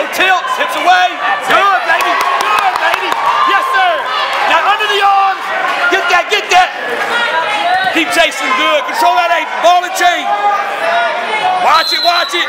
No tilts. Hips away. Good, baby. Good, baby. Yes, sir. Now under the arms. Get that, get that. Keep chasing good. Control that eight Ball and chain. Watch it, watch it.